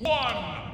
One.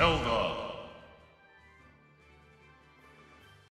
Zelda.